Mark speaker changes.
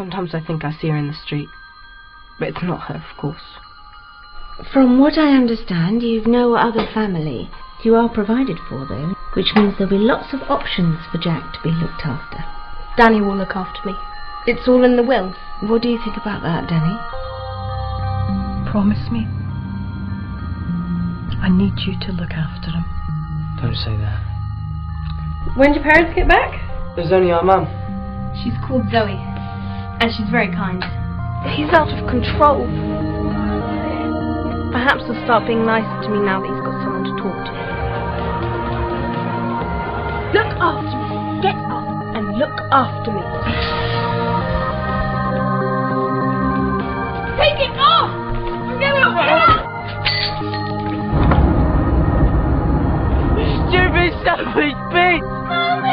Speaker 1: Sometimes I think I see her in the street. But it's not her, of course.
Speaker 2: From what I understand, you've no other family. You are provided for, though, which means there'll be lots of options for Jack to be looked after.
Speaker 3: Danny will look after me. It's all in the will.
Speaker 2: What do you think about that, Danny?
Speaker 4: Promise me. I need you to look after him.
Speaker 5: Don't say that.
Speaker 3: When do your parents get back?
Speaker 5: There's only our mum.
Speaker 3: She's called Zoe, and she's very kind. He's out of control. Perhaps he'll start being nicer to me now that he's got someone to talk to. Look after me. Get up and look after me. Take it off! Get it off!
Speaker 5: Stupid selfish bitch!